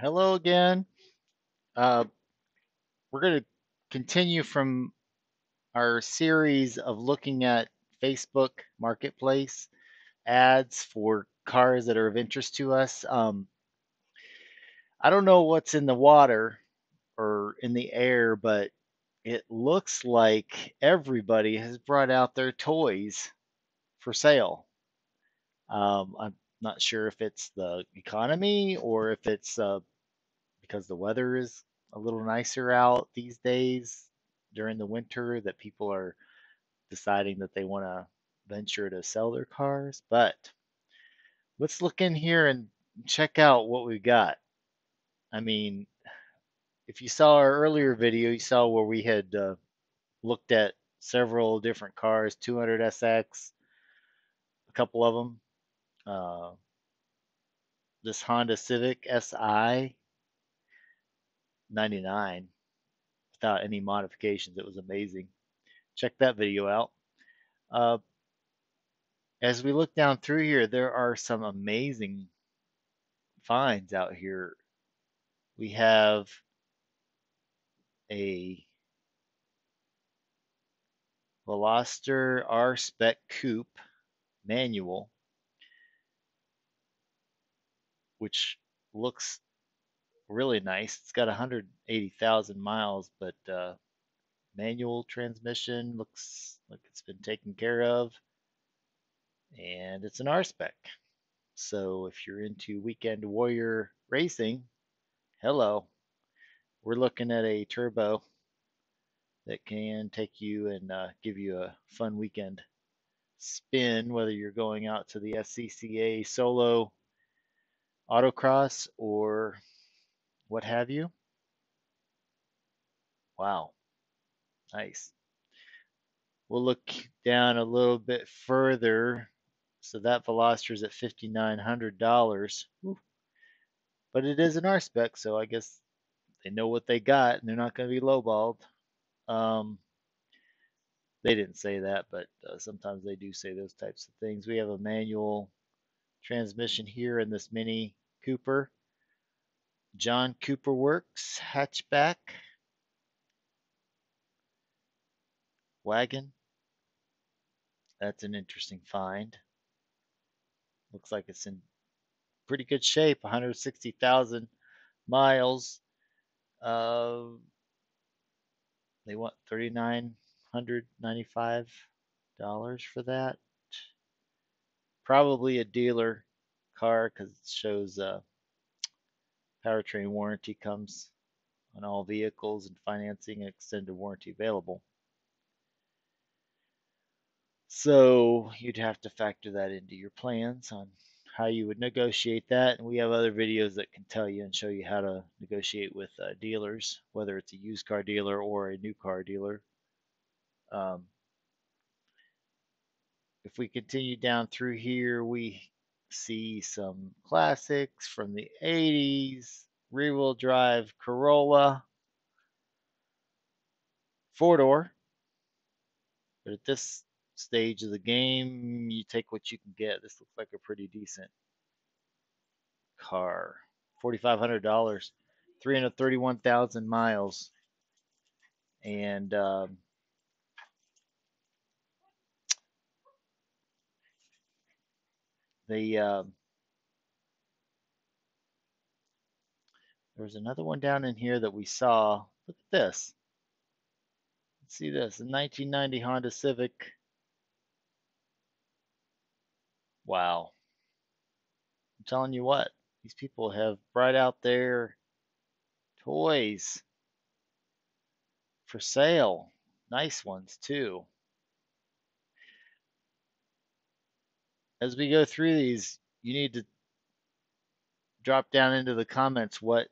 Hello again. Uh, we're going to continue from our series of looking at Facebook Marketplace ads for cars that are of interest to us. Um, I don't know what's in the water or in the air, but it looks like everybody has brought out their toys for sale. Um, I'm not sure if it's the economy or if it's uh, because the weather is a little nicer out these days during the winter that people are deciding that they want to venture to sell their cars. But let's look in here and check out what we've got. I mean, if you saw our earlier video, you saw where we had uh, looked at several different cars 200SX, a couple of them. Uh, this Honda Civic Si 99 without any modifications. It was amazing. Check that video out. Uh, as we look down through here, there are some amazing finds out here. We have a Veloster R Spec Coupe manual, which looks really nice. It's got 180,000 miles, but uh, manual transmission looks like it's been taken care of. And it's an R spec. So if you're into weekend warrior racing, hello. We're looking at a turbo that can take you and uh, give you a fun weekend spin, whether you're going out to the SCCA solo autocross or what have you. Wow, nice. We'll look down a little bit further. So that Veloster is at $5,900. But it is an R spec, so I guess they know what they got and they're not going to be lowballed. Um, they didn't say that, but uh, sometimes they do say those types of things. We have a manual transmission here in this Mini Cooper. John Cooper Works hatchback wagon. That's an interesting find. Looks like it's in pretty good shape, 160,000 miles. Uh, they want $3,995 for that. Probably a dealer car because it shows uh, powertrain warranty comes on all vehicles and financing extended warranty available. So you'd have to factor that into your plans on how you would negotiate that. And we have other videos that can tell you and show you how to negotiate with uh, dealers, whether it's a used car dealer or a new car dealer. Um, if we continue down through here, we see some classics from the 80s, rear wheel drive Corolla, four door. But at this stage of the game, you take what you can get. This looks like a pretty decent car. $4,500, 331,000 miles. And um, the um, there was another one down in here that we saw. Look at this. Let's see this. A 1990 Honda Civic Wow. I'm telling you what, these people have brought out their toys for sale. Nice ones, too. As we go through these, you need to drop down into the comments what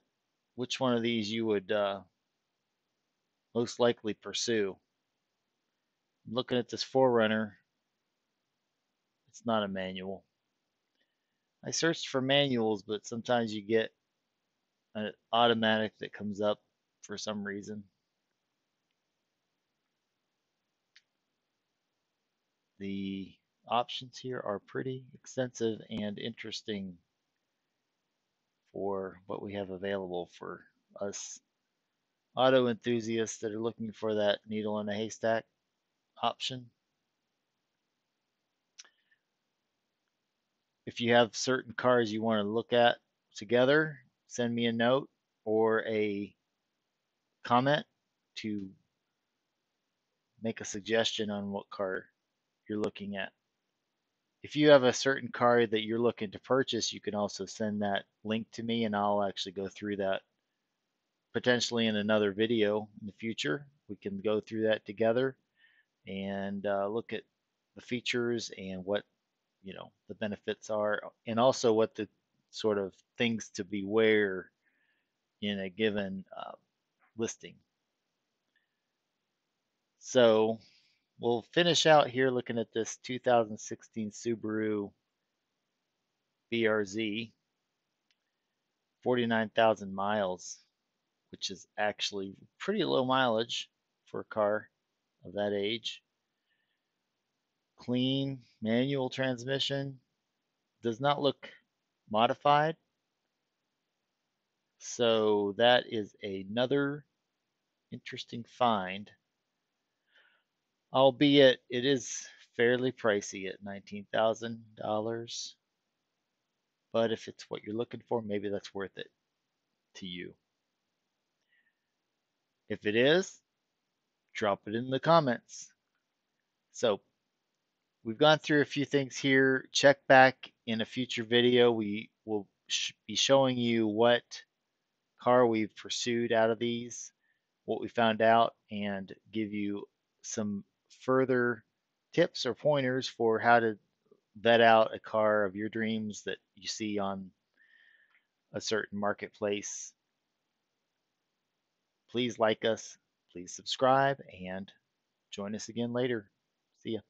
which one of these you would uh, most likely pursue. I'm looking at this 4Runner it's not a manual. I searched for manuals, but sometimes you get an automatic that comes up for some reason. The options here are pretty extensive and interesting for what we have available for us auto enthusiasts that are looking for that needle in a haystack option. If you have certain cars you want to look at together, send me a note or a comment to make a suggestion on what car you're looking at. If you have a certain car that you're looking to purchase, you can also send that link to me and I'll actually go through that potentially in another video in the future. We can go through that together and uh, look at the features and what you know the benefits are and also what the sort of things to beware in a given uh, listing. So we'll finish out here looking at this 2016 Subaru BRZ, 49,000 miles, which is actually pretty low mileage for a car of that age. Clean manual transmission, does not look modified. So that is another interesting find albeit it is fairly pricey at $19,000. But if it's what you're looking for, maybe that's worth it to you. If it is, drop it in the comments. So we've gone through a few things here. Check back in a future video. We will sh be showing you what car we've pursued out of these, what we found out, and give you some further tips or pointers for how to vet out a car of your dreams that you see on a certain marketplace, please like us, please subscribe, and join us again later. See ya.